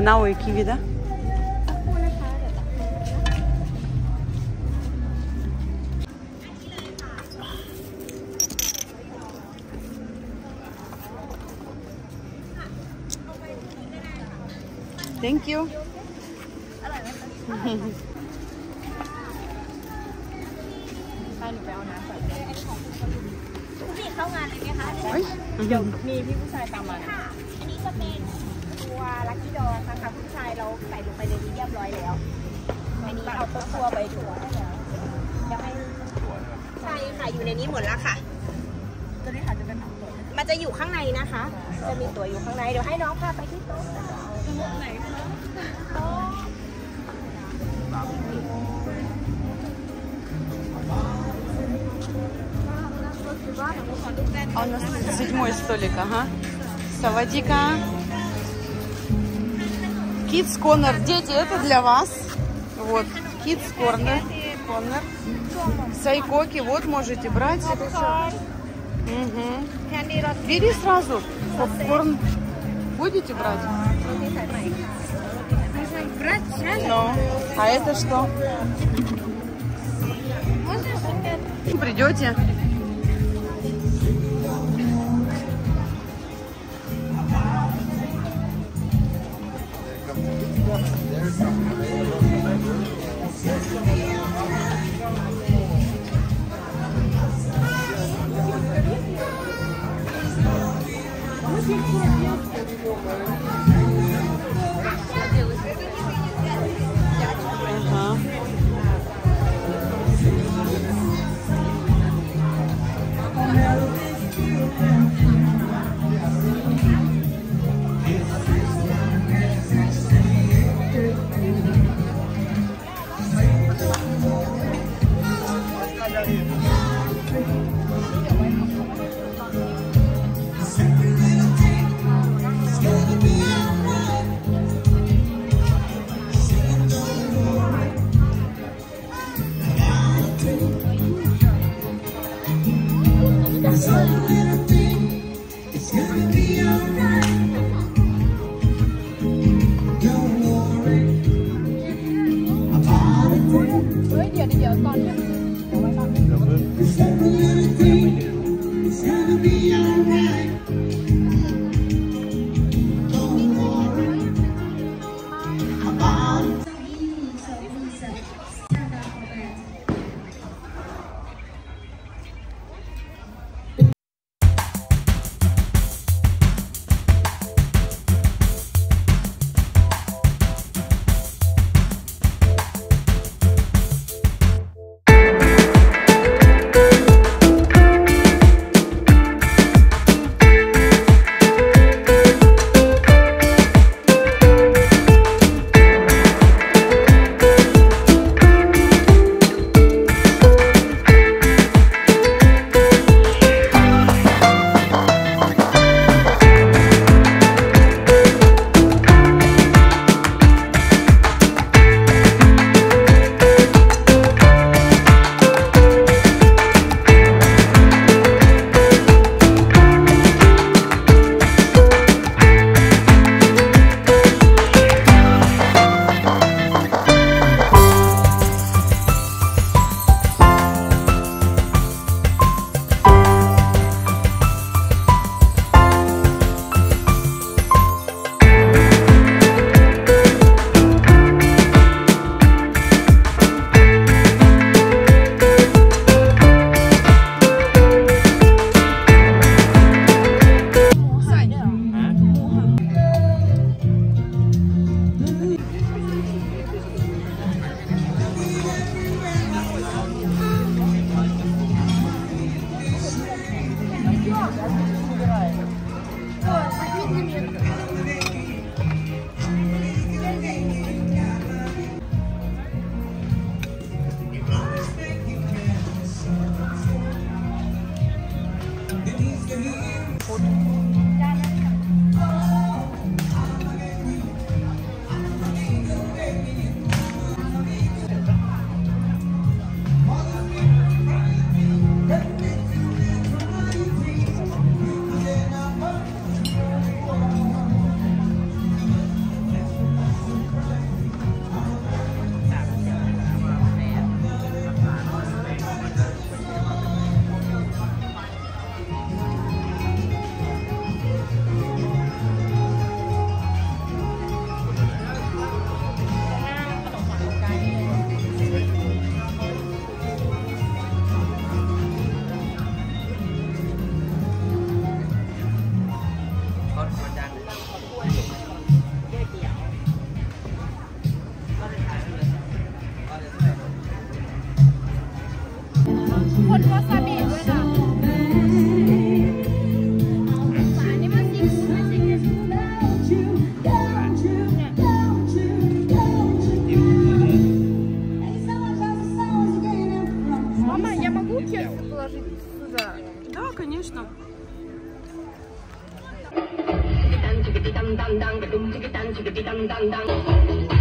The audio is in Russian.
Manao or Kivida? Thank you. มีพี่ผู้ชายตามมาอันนี้ก็เป็น ตัวลักกี้ดอค่ะค่ะผู้ชายเราใส่ลงไปในนี้เรียบร้อยแล้ว อันนี้เอาตัวตัวไปถั่วได้แล้วยังไม่ใช่ค่ะอยู่ในนี้หมดแล้วค่ะ ตัวนี้ค่ะจะเป็นของตัวมันจะอยู่ข้างในนะคะ จะมีตัวอยู่ข้างใน เดี๋ยวให้น้องพาไปที่โต๊ะไหนคะโต๊ะ А у нас седьмой столик, ага. Савадика. Kids Corner. Дети, это для вас. Вот. Kids Corner. Corner. Сайкоки, вот можете брать. Мгм. Бери сразу. Попкорн. Будете брать? Ну, а это что? Придете? Thank you. положить сюда? Да, конечно. Thank you.